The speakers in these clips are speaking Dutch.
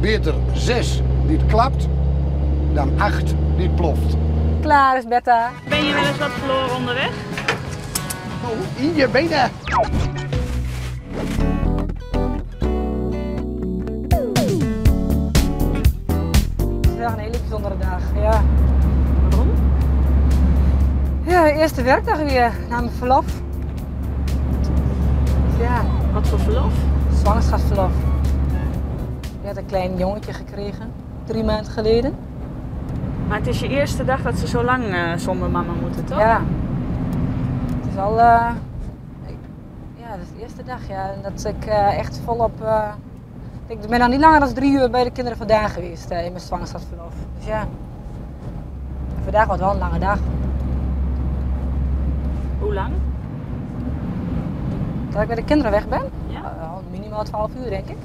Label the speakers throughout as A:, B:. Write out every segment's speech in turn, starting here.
A: Beter 6 die het klapt dan 8 die het ploft.
B: Klaar is Betta.
C: Ben je wel eens wat verloren onderweg?
A: Oh, in je benen.
B: Vandaag een hele bijzondere dag. Ja.
C: Waarom?
B: ja, eerste werkdag weer na mijn verlof. Ja,
C: Wat voor verlof?
B: zwangerschapsverlof. Had een klein jongetje gekregen, drie maanden geleden.
C: Maar het is je eerste dag dat ze zo lang eh, zonder mama moeten, toch?
B: Ja. Het is al. eh, ik- ja, dat is de eerste dag, ja. En dat ik eh, echt volop. ik ben al niet langer dan drie uur bij de kinderen vandaan geweest in mijn zwangerschapsverlof. Dus ja. En vandaag wordt wel een lange dag.
C: Hoe lang?
B: Dat ik bij de kinderen weg ben?
C: Ja.
B: Al minimaal 12 uur, denk ik.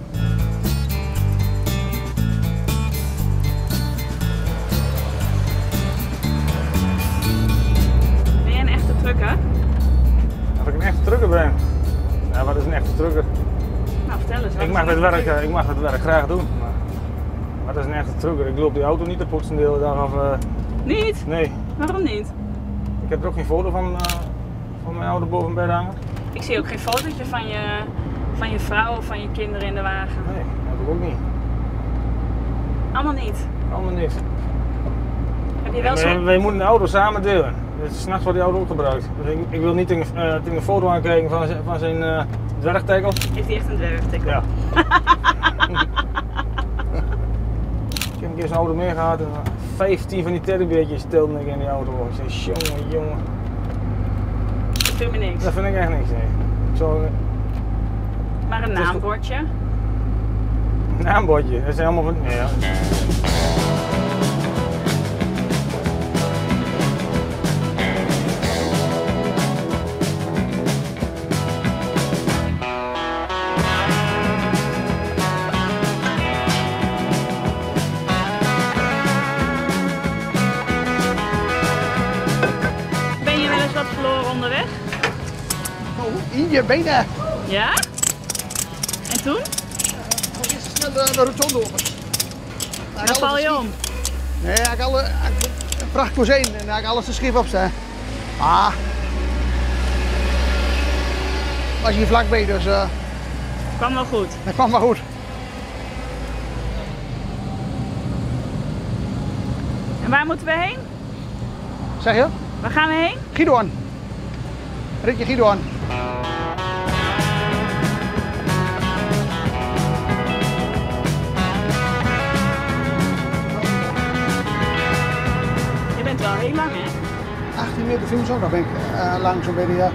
C: Trucker?
D: Of ik een echte trucker ben? Ja, wat is een echte trucker?
C: Nou, vertel eens.
D: Ik mag,
C: echte
D: werk, ik mag het werk graag doen. Maar wat is een echte trucker? Ik loop die auto niet te poetsen de hele dag. Of, eh,
C: Niet?
D: nee,
C: Waarom niet?
D: ik heb er ook geen foto van, eh, van mijn auto boven bed hangen.
C: Ik zie ook geen fotootje van je, van je vrouw of van je kinderen in de wagen.
D: Nee, dat heb ik ook niet.
C: Allemaal niet.
D: Allemaal niet.
C: Je wel
D: En wij,
C: zo...
D: wij moeten de auto samen delen. Dus s'nachts wordt die auto ook gebruikt. Dus ik, ik wil niet tegen, eh, tegen een foto aankijken van, zijn- van zijn uh, dwergtekkel.
C: Heeft hij echt een dwergtikkel?
D: Ja. ik heb een keer zo'n auto meegehad en eh, 15 van die teddybeertjes stelden ik in die auto. Ik zei, jongen, jongen.
C: Dat vind me niks.
D: Dat vind ik echt niks, nee. Ik zou eh,
C: Maar een
D: is-
C: naambordje.
D: een naambordje, dat is helemaal ja.
C: Je
A: benen.
C: Ja? En toen?
A: Nog eens snel de, de rotonde over.
C: Dan val je om.
A: Nee, ik ik, een pracht kozijn en ik alles te schip op staan. Ah. Was hier vlakbij, dus eh
C: Kwam wel goed.
A: dat kwam maar goed.
C: En waar moeten we heen?
A: Zeg je?
C: Waar gaan we heen?
A: Gidoan. Ritje Gidoan.
C: Heel lang, hè?
A: 18 meter film zo, ben ik eh, lang zo'n beetje. Ja.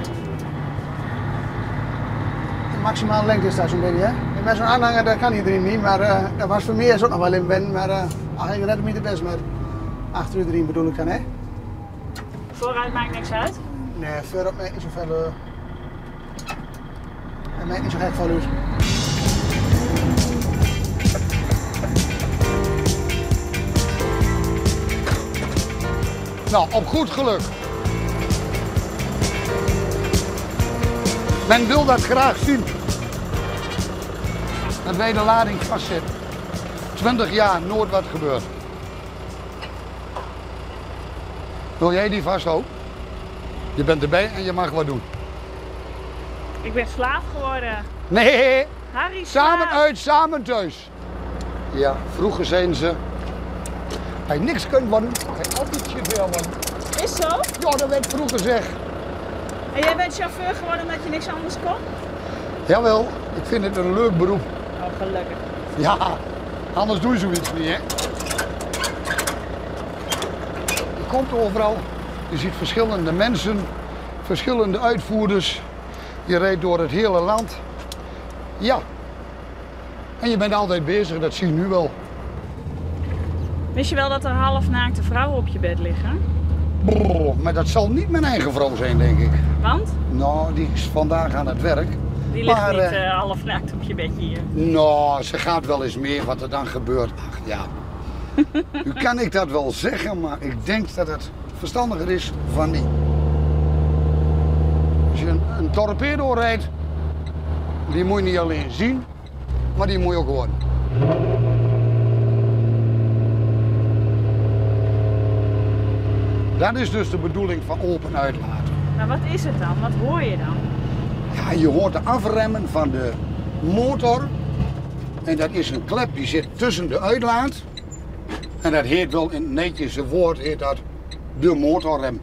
A: De maximale lengte is daar zo'n beetje. Hè? En met zo'n aanhanger dat kan iedereen niet, maar eh, dat was voor mij is ook nog wel in ben. Maar uh, ach, ik red niet de best met 8 uur erin bedoel ik dan. Hè?
C: Vooruit maakt niks uit.
A: Nee, verder maakt niet zoveel. Uh, het maakt niet zo gek veel uit. Nou, op goed geluk. Men wil dat graag zien. Dat wij de lading vastzetten. 20 jaar nooit wat gebeurd. Wil jij die vasthouden? Je bent erbij en je mag wat doen.
C: Ik ben slaaf geworden.
A: Nee,
C: Harry
A: samen uit, samen thuis. Ja, vroeger zeiden ze. Je niks kunt worden, je altijd chauffeur worden.
C: Is zo?
A: Ja, dat werd vroeger zeg.
C: En jij bent chauffeur geworden omdat je niks anders kon?
A: Jawel, ik vind het een leuk beroep.
C: Oh, gelukkig.
A: Ja, anders doe je zoiets niet, hè? Je komt overal, je ziet verschillende mensen, verschillende uitvoerders. Je rijdt door het hele land. Ja. En je bent altijd bezig, dat zie je nu wel.
C: Wist je wel dat er halfnaakte vrouwen op je bed liggen?
A: Brrr, maar dat zal niet mijn eigen vrouw zijn, denk ik.
C: Want?
A: Nou, die is vandaag aan het werk.
C: Die ligt
A: Maar,
C: niet
A: eh,
C: eh, halfnaakt op je bedje hier.
A: Nou, ze gaat wel eens meer wat er dan gebeurt. Ach ja. Nu kan ik dat wel zeggen, maar ik denk dat het verstandiger is van niet. Als je een, een torpedo rijdt, die moet je niet alleen zien, maar die moet je ook horen. Dat is dus de bedoeling van open uitlaten.
C: Maar wat is het dan? Wat hoor je dan?
A: Ja, je hoort de afremmen van de motor. En dat is een klep die zit tussen de uitlaat. En dat heet wel in het netjes woord heet dat de motorrem.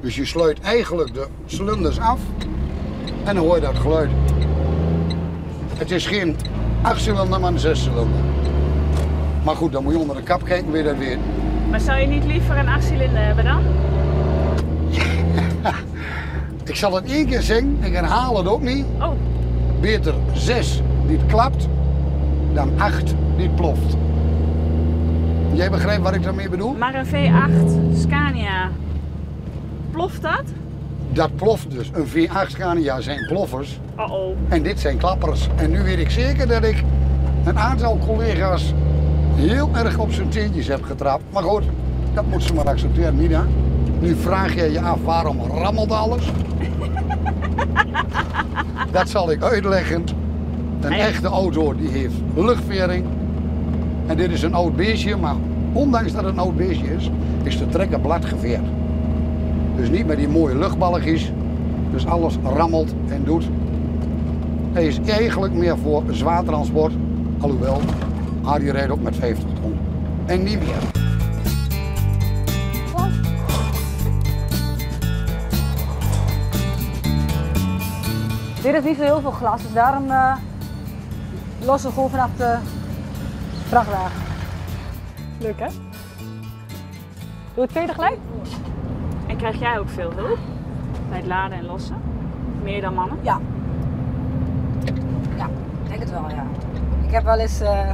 A: Dus je sluit eigenlijk de cilinders af en dan hoor je dat geluid. Het is geen 8 cilinder, maar een 6 cilinder. Maar goed, dan moet je onder de kap kijken, weer dat weer.
C: Maar zou je niet liever een achtcilinder hebben dan?
A: Ik zal het één keer zeggen, ik herhaal het ook niet.
C: Oh,
A: Beter 6 die klapt, dan 8 die ploft. Jij begrijpt wat ik daarmee bedoel?
C: maar een V8 Scania. Ploft dat?
A: Dat ploft dus. Een V8 Scania zijn ploffers
C: Oh oh.
A: en dit zijn klappers. En nu weet ik zeker dat ik een aantal collega's heel erg op zijn teentjes heb getrapt. Maar goed, dat moet ze maar accepteren, hè? Nu vraag je je af waarom rammelt alles? dat zal ik uitleggen. Een
C: Hey.
A: echte auto die heeft luchtvering. En dit is een oud beestje, maar ondanks dat het een oud beestje is, is de trekker blad geveerd. Dus niet met die mooie luchtballetjes. Dus alles rammelt en doet. Hij is eigenlijk meer voor zwaar transport. Alhoewel, Harry rijdt ook met 50 ton. En niet meer.
B: Dit is niet zo heel veel glas, dus daarom eh lossen we gewoon vanaf de vrachtwagen. Leuk hè? Doe het tweede gelijk?
C: En krijg jij ook veel hulp? Bij het laden en lossen? Meer dan mannen?
B: Ja. Ja, ik denk het wel, ja. Ik heb wel eens eh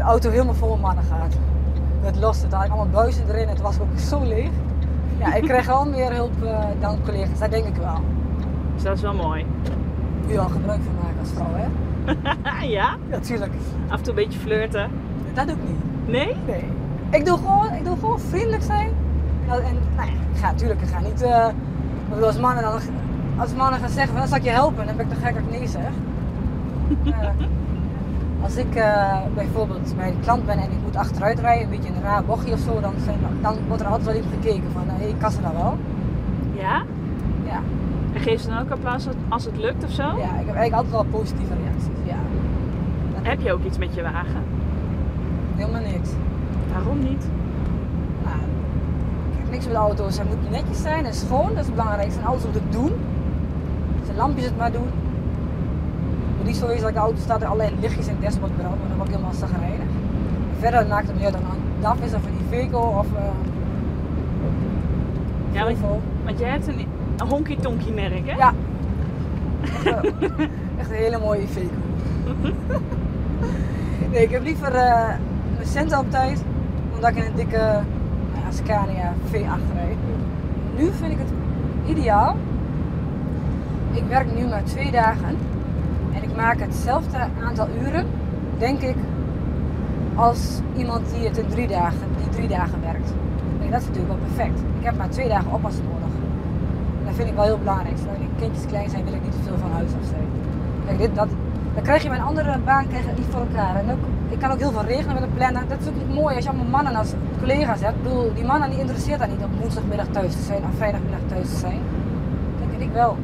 B: een auto helemaal vol mannen. Met lossen, daar had ik allemaal buizen erin en het was ook zo leeg. Ja, ik kreeg wel meer hulp eh, dan collega's, dat denk ik wel.
C: Dus dat is wel mooi.
B: Moet je wel gebruik van maken als vrouw, hè?
C: ja?
B: Ja, tuurlijk.
C: Af en toe een beetje flirten.
B: Dat doe ik niet.
C: Nee?
B: Nee. Ik doe gewoon, ik doe gewoon vriendelijk zijn. Nou, en, nou ja, ik ga natuurlijk, ik ga niet. eh, bedoel, als mannen dan, als mannen gaan zeggen, van, dan zal ik je helpen, dan ben ik toch gek dat ik nee zeg. Eh, als ik eh, bijvoorbeeld bij een klant ben en ik moet achteruit rijden, een beetje een raar bochtje of zo, dan, zijn, dan wordt er altijd wel even gekeken van, hé, hey, kan ze dat wel?
C: Ja?
B: Ja.
C: En geef ze dan ook applaus als- als het lukt of zo?
B: ja, ik heb eigenlijk altijd wel positieve reacties. Ja,
C: Heb je ook iets met je wagen?
B: helemaal niks.
C: Waarom niet?
B: Nou, ik heb niks met auto's. Hij moet netjes zijn en schoon, dat is het belangrijkste. En alles moet het doen. Zijn lampjes het maar doen. Moet niet zo wezen dat ik de auto staat en allerlei lichtjes in dashboard branden, want dan word ik helemaal zagrijnig. Verder maakt het me uit dan een DAF is of een Iveco of uh,
C: Ja, want, jij hebt een, een honky-tonky merk, hè?
B: Ja. Echt, een hele mooie Iveco. nee, ik heb liever eh, mijn centen op tijd, omdat ik in een dikke nou ja, Scania V8 rijd. Nu vind ik het ideaal. Ik werk nu maar twee dagen en ik maak hetzelfde aantal uren, denk ik, als iemand die het in drie dagen, die drie dagen werkt. Dat is natuurlijk wel perfect. Ik heb maar twee dagen oppassen nodig. En dat vind ik wel heel belangrijk. Zolang die kindjes klein zijn, wil ik niet te veel van huis af zijn. Kijk, dit, dat, dan krijg je bij een andere baan krijg niet voor elkaar. En ook, ik kan ook heel veel regelen met een planner. Dat is ook niet mooi als je allemaal mannen als collega's hebt. Ik bedoel, die mannen die interesseert dat niet om woensdagmiddag thuis te zijn of vrijdagmiddag thuis te zijn. Dat vind ik wel.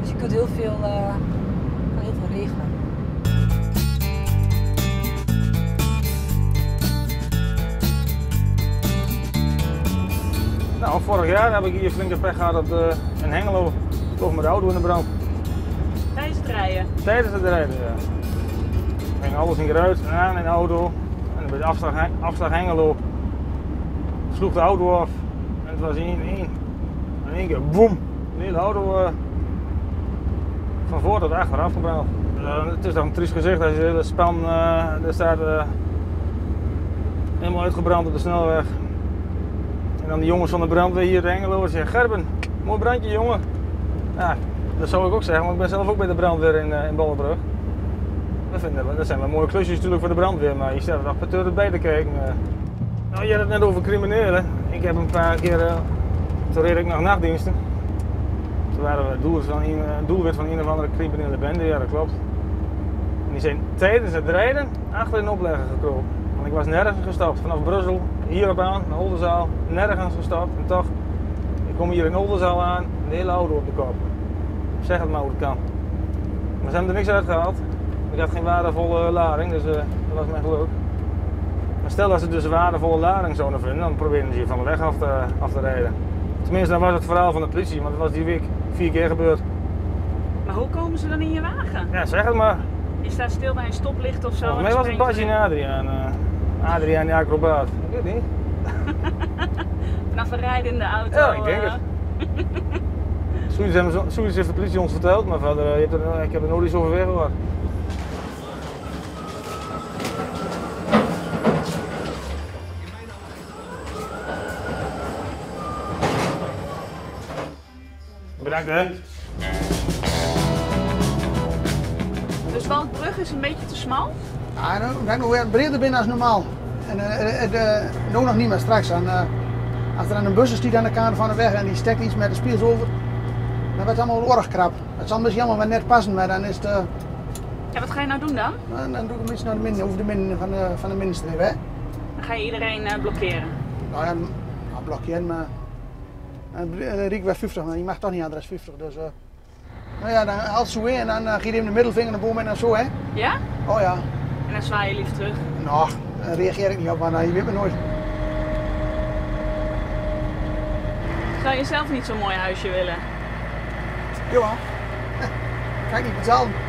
B: Dus je kunt heel veel, eh,
D: Nou, vorig jaar heb ik hier flinke pech gehad dat eh, in Hengelo toch met de auto in de brand.
C: Tijdens het rijden.
D: Tijdens het rijden, ja. Ging alles in geruit en aan in de auto. En bij de afslag, afslag Hengelo sloeg de auto af. En het was in één, in één keer boem. De hele auto eh, van voor tot achter afgebrand. Eh, het is toch een triest gezicht als je hele span eh daar staat eh, helemaal uitgebrand op de snelweg. En dan die jongens van de brandweer hier in Hengelo zeggen, Gerben, mooi brandje jongen. Ja, dat zou ik ook zeggen, want ik ben zelf ook bij de brandweer in, eh, in Ballenbrug. Dat, vinden dat zijn wel mooie klusjes natuurlijk voor de brandweer, maar je staat er toch bij te kijken. eh. Nou, je had het net over criminelen. Ik heb een paar keer, eh, toen reed ik nog nachtdiensten. Toen waren we eh, doelwit van een of andere criminele bende, ja dat klopt. Zijn tijdens het rijden achter een oplegger gekropen. Want ik was nergens gestapt. Vanaf Brussel, hier op aan, naar Oldenzaal, nergens gestapt. En toch, ik kom hier in Oldenzaal aan, een hele auto op de kop. Zeg het maar hoe het kan. Maar ze hebben er niks uitgehaald. Ik had geen waardevolle lading, dus eh, dat was mijn geluk. Maar stel dat ze dus waardevolle lading zouden vinden, dan proberen ze je van de weg af te, af te rijden. Tenminste, dat was het verhaal van de politie, want dat was die week vier keer gebeurd.
C: Maar hoe komen ze dan in je wagen?
D: Ja, zeg het maar.
C: Staat stil bij een stoplicht of zo.
D: Volgens
C: en
D: mij was het Basje en Adriaan. eh, Adriaan die acrobaat. Ik weet niet.
C: Vanaf een rijdende auto.
D: Ja, ik denk
C: eh,
D: het. Zoiets, heeft de politie ons verteld, maar verder, eh, je hebt er, ik heb er nooit iets over gehoord. Bedankt hè.
C: Waldbrug is een beetje te smal.
A: Ja, en dan ga ik nog weer breder binnen als normaal. En eh, het eh, nu nog niet meer straks. En, eh, als er een bus is aan de kant van de weg en die stekt iets met de spiers over, dan wordt het allemaal erg krap. Het zal misschien allemaal maar net passen, maar dan is het, eh,
C: Ja, wat ga je nou doen dan?
A: dan, dan doe ik iets naar de min, over de min van de, van de. Hè?
C: Dan ga je iedereen eh, blokkeren.
A: Nou ja, nou, blokje maar uh, riek weer 50, maar je mag toch niet aan de rest 50. Dus, eh, nou ja, dan haalt zo in en dan uh, geef je hem de middelvinger naar boven en dan zo, hè?
C: Ja?
A: Oh ja.
C: En dan zwaai je lief terug.
A: Nou, daar reageer ik niet op, maar uh, je weet me nooit.
C: Zou je zelf niet zo'n mooi huisje willen?
A: Ja, ga ik niet betalen.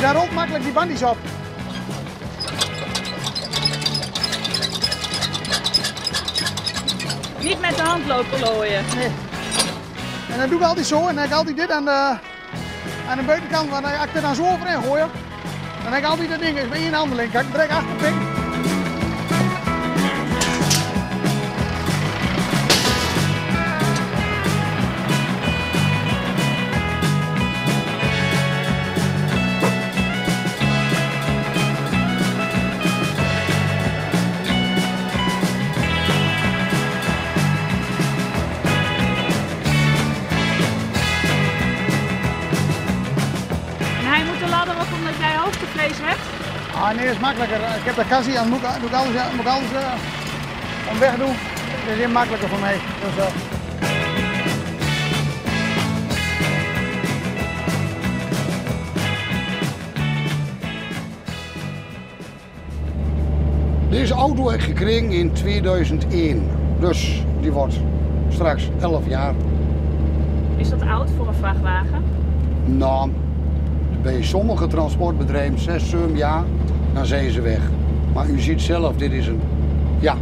A: daar rolt makkelijk die bandies op.
C: Niet met de hand lopen looien.
A: Nee. En dan doe ik altijd zo en dan ik altijd dit aan de, aan de buitenkant, want als ik er dan zo overheen gooi, dan heb ik altijd dat ding is met één handeling. Kijk, ik direct achterpik. Nee, dat is makkelijker. Ik heb de kassie aan, moet ik, doe ik alles, moet ik alles uh, om weg doen. Dat is heel makkelijker voor mij. Dus, uh, Deze auto heb ik gekregen in 2001. Dus die wordt straks 11 jaar.
C: Is dat oud voor een vrachtwagen?
A: Nou, bij sommige transportbedrijven 6, 7 jaar, dan zijn ze weg. Maar u ziet zelf, dit is een, ja,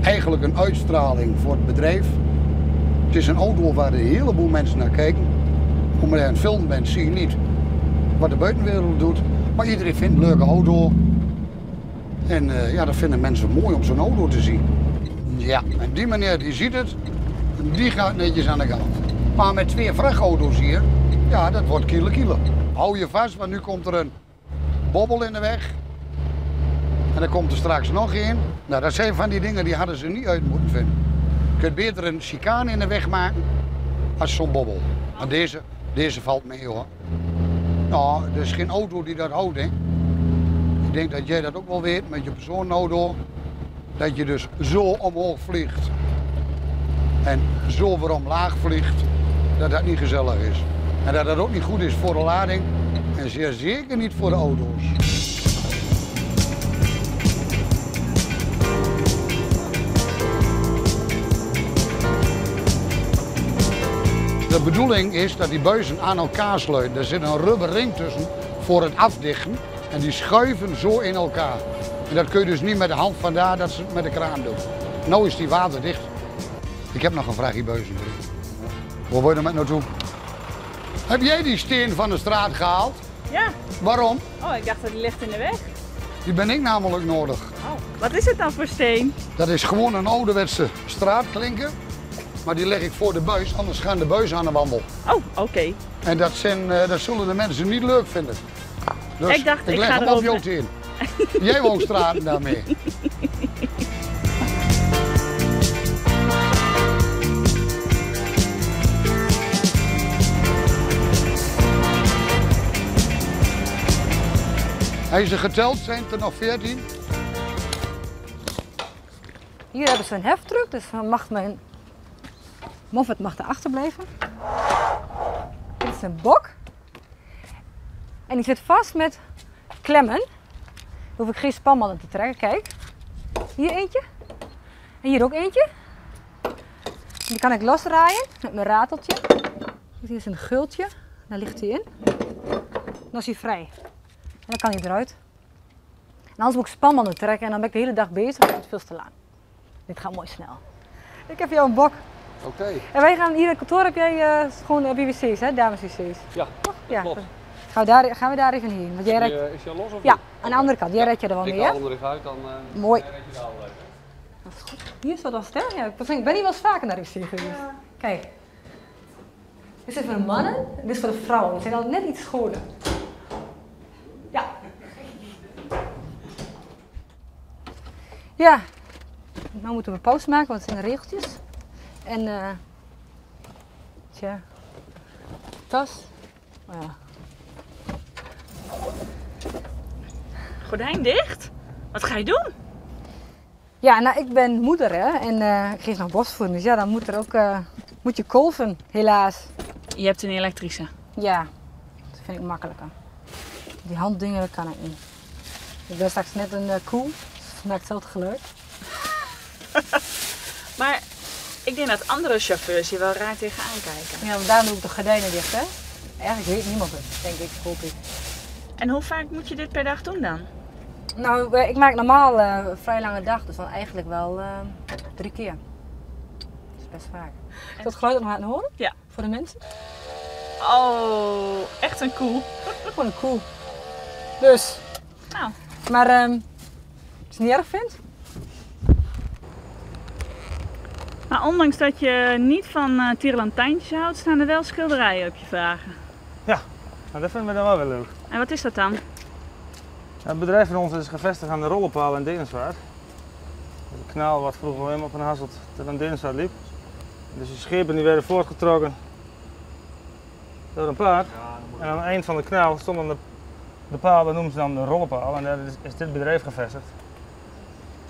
A: eigenlijk een uitstraling voor het bedrijf. Het is een auto waar een heleboel mensen naar kijken. Omdat je het filmen bent, zie je niet wat de buitenwereld doet. Maar iedereen vindt een leuke auto. En uh, ja, dat vinden mensen mooi om zo'n auto te zien. Ja, en die meneer die ziet het, die gaat netjes aan de kant. Maar met twee vrachtauto's hier, ja, dat wordt kiele kiele. Hou je vast, want nu komt er een bobbel in de weg. En dan komt er straks nog één. Nou, dat zijn van die dingen die hadden ze niet uit moeten vinden. Je kunt beter een chicane in de weg maken als zo'n bobbel. Maar deze, deze valt mee hoor. Nou, er is geen auto die dat houdt, hè. Ik denk dat jij dat ook wel weet met je persoonauto. Dat je dus zo omhoog vliegt. En zo weer omlaag vliegt. Dat dat niet gezellig is. En dat dat ook niet goed is voor de lading. En zeer zeker niet voor de auto's. De bedoeling is dat die buizen aan elkaar sluiten. Er zit een rubber ring tussen voor het afdichten. En die schuiven zo in elkaar. En dat kun je dus niet met de hand, vandaar dat ze het met de kraan doen. Nou is die waterdicht. Ik heb nog een vraagje buizen. Waar word je met naartoe? Heb jij die steen van de straat gehaald?
C: Ja.
A: Waarom?
C: Oh, ik dacht dat die ligt in de weg.
A: Die ben ik namelijk nodig.
C: Oh, wat is het dan voor steen?
A: Dat is gewoon een ouderwetse straatklinker. Maar die leg ik voor de buis, anders gaan de buizen aan de wandel.
C: Oh, oké.
A: En dat, zijn, uh, dat zullen de mensen niet leuk vinden. Dus
C: ik dacht,
A: ik
C: ik
A: leg
C: ga
A: hem op teen. Jij woont straten daarmee. Hij ze geteld, zijn er nog 14.
B: Hier hebben ze een heftruck, dus mag mijn Moffat mag erachter blijven. Dit is een bok. En die zit vast met klemmen. Dan hoef ik geen spanbanden te trekken. Kijk, hier eentje. En hier ook eentje. Die kan ik losdraaien met mijn rateltje. Hier is een gultje. Daar ligt hij in. Dan is hij vrij. En dan kan hij eruit. En anders moet ik spanbanden trekken en dan ben ik de hele dag bezig. Dat is veel te lang. Dit gaat mooi snel. Ik heb jou een bok.
E: Oké.
B: En wij gaan hier in het kantoor heb jij eh, gewoon heb je wc's, hè? Dames wc's.
E: Ja,
B: Ja.
E: klopt.
B: Gaan we, daar, gaan we daar even heen? Want jij
E: Is je, is je los of
B: Ja,
E: niet?
B: aan de andere kant. Jij
E: Ja.
B: rijdt je er wel
E: Ik
B: mee, hè?
E: er even uit, dan eh,
B: Mooi.
E: je wel.
B: Dat is goed. Hier is wat als hè? Ja, ik ben ik ben hier wel eens vaker naar de wc geweest. Kijk. Dit is voor de mannen en dit is voor de vrouwen. Die zijn al net iets schoner. Ja. Nou moeten we pauze maken, want het zijn de regeltjes. En eh tja. Tas. Oh ja.
C: Gordijn dicht? Wat ga je doen?
B: Ja, nou ik ben moeder hè en eh, ik geef nog borstvoeding. Dus ja, dan moet er ook eh, moet je kolven, helaas.
C: Je hebt een elektrische.
B: Ja, dat vind ik makkelijker. Die handdingen dat kan ik niet. Ik ben straks net een koe, maakt hetzelfde geluid.
C: Maar ik denk dat andere chauffeurs je wel raar tegenaan kijken.
B: Ja, maar daarom doe ik de gordijnen dicht hè. Eigenlijk weet niemand het, denk ik, hoop ik.
C: En hoe vaak moet je dit per dag doen dan?
B: Nou, eh, ik maak normaal eh, een vrij lange dag, dus dan eigenlijk wel eh, drie keer. Dat is best vaak. Is dat geluid nog laten horen?
C: Ja.
B: Voor de mensen?
C: Oh, echt een koe.
B: Gewoon een koe. Dus.
C: Nou.
B: Maar ehm als je het niet erg vindt,
C: Maar ondanks dat je niet van uh, tierenlantijntjes houdt, staan er wel schilderijen op je vragen.
D: Nou, dat vinden we dan wel weer leuk.
C: En wat is dat dan?
D: Het bedrijf van ons is gevestigd aan de rollenpaal in Denerswaard. Het kanaal wat vroeger helemaal van Hasselt tot aan liep. Dus die schepen die werden voortgetrokken door een paard. En aan het eind van het kanaal stond dan de, de paal, dat noemen ze dan de rollenpaal. En daar is, is dit bedrijf gevestigd.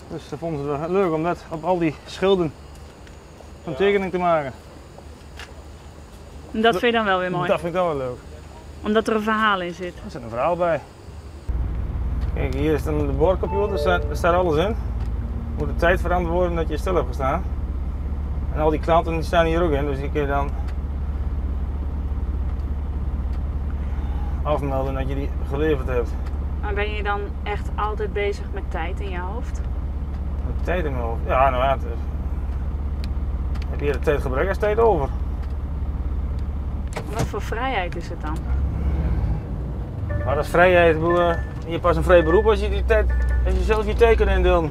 D: Dus ze vonden ze wel leuk om dat op al die schilden een tekening te maken.
C: En dat vind je dan wel weer mooi.
D: Dat vind ik dan wel leuk.
C: Omdat er een verhaal in zit.
D: Er zit een verhaal bij. Kijk, hier is dan de boordcomputer, daar staat, alles in. Moet de tijd veranderd worden dat je stil hebt gestaan. En al die klanten die staan hier ook in, dus die kun je dan afmelden dat je die geleverd hebt.
C: Maar ben je dan echt altijd bezig met tijd in je hoofd?
D: Met tijd in mijn hoofd. Ja, nou ja, het is- heb je de tijd gebrek tijd over.
C: Wat voor vrijheid is het dan?
D: Maar dat is vrijheid, je pas een vrij beroep als je, die tijd, als je zelf je teken indeelt.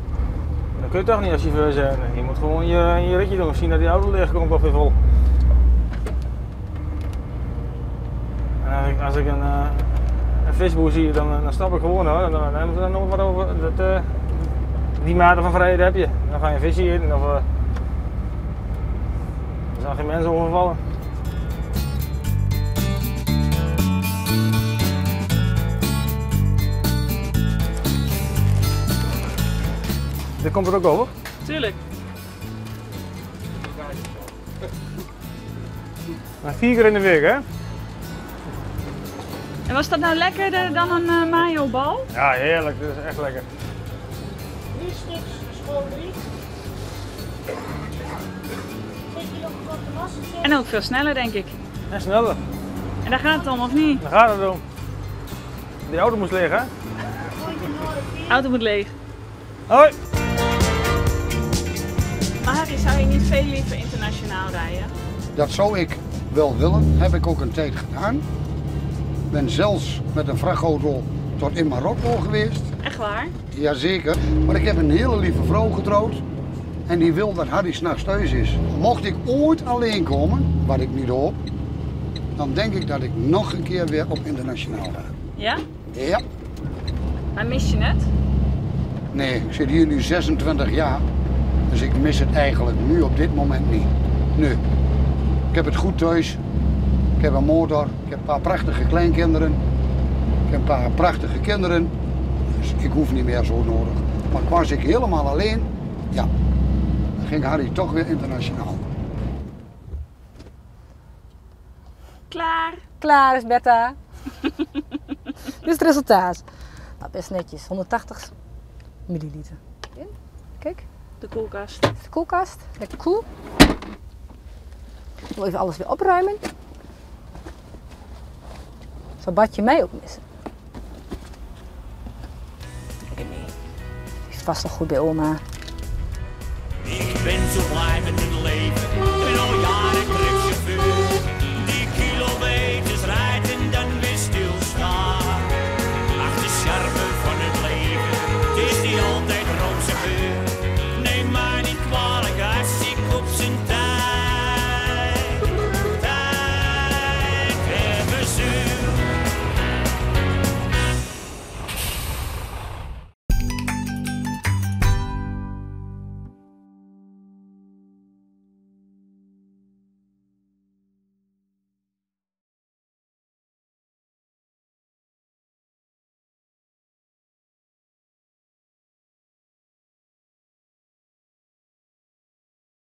D: Dan kun je toch niet als chauffeur zijn. Je moet gewoon je, je ritje doen, zien dat die auto leeg komt of weer vol. En als ik, als ik een, eh, een visboer zie, dan, dan stap ik gewoon hoor. Dan, dan hebben we er nog wat over. Dat, eh, die mate van vrijheid heb je. Dan ga je visje eten of uh, er zijn geen mensen overvallen. Dit komt er ook over.
C: Tuurlijk.
D: Maar vier keer in de week, hè?
C: En was dat nou lekkerder dan een uh, mayo bal?
D: Ja, heerlijk. Dat is echt lekker.
C: En ook veel sneller, denk ik.
D: En sneller.
C: En daar gaat het om, of niet?
D: Dan gaat het om. Die auto moest leeg, hè?
C: Auto moet leeg.
D: Hoi!
C: Maar Harry, zou je niet veel liever internationaal rijden?
A: Dat zou ik wel willen, heb ik ook een tijd gedaan. Ben zelfs met een vrachtauto tot in Marokko geweest.
C: Echt waar?
A: Jazeker, maar ik heb een hele lieve vrouw getrouwd. En die wil dat Harry s'nachts thuis is. Mocht ik ooit alleen komen, wat ik niet hoop, dan denk ik dat ik nog een keer weer op internationaal ga.
C: Ja?
A: Ja,
C: Maar mis je het?
A: nee, ik zit hier nu 26 jaar. Dus ik mis het eigenlijk nu op dit moment niet. Nu, ik heb het goed thuis. Ik heb een motor. Ik heb een paar prachtige kleinkinderen. Ik heb een paar prachtige kinderen. Dus ik hoef niet meer zo nodig. Maar was ik helemaal alleen, ja, dan ging Harry toch weer internationaal.
C: Klaar.
B: Klaar is Bertha. Dit is het resultaat. Nou, best netjes. 180 milliliter. In. Kijk,
C: De koelkast.
B: de koelkast. Lekker koel. Ik wil even alles weer opruimen. Zal Badje mij ook missen? was past goed bij oma.
E: Ik